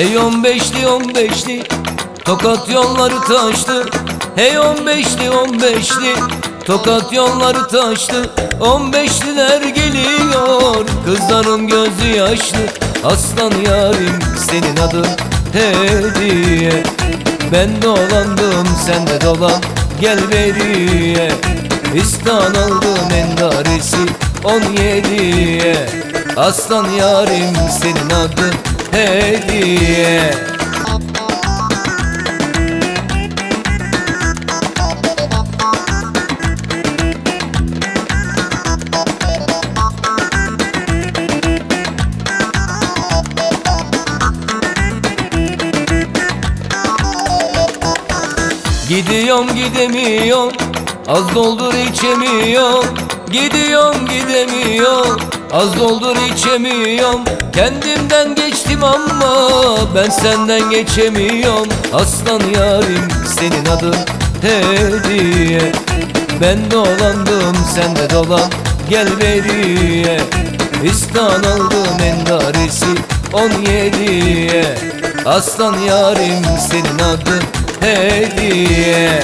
Hey on beşli on beşli Tokat yolları taştı. Hey on beşli on beşli Tokat yolları taştı On beşliler geliyor. Kızların gözü yaşlı Aslan yarim senin adın hediye. Ben dolandım sen de dolan Gel beriye İstan aldım endaresi on yediye. Aslan yarim senin adın hediye Gidiyorum gidemiyorum. Az doldur içemiyorum. Gidiyorum gidemiyorum. Az doldur içemiyorum. Kendimden geçtim ama Ben senden geçemiyorum. Aslan yarim senin adın hediye Ben dolandım sen de dolan Gel beriye İstan aldım endaresi on yediye. Aslan yarim senin adın hediye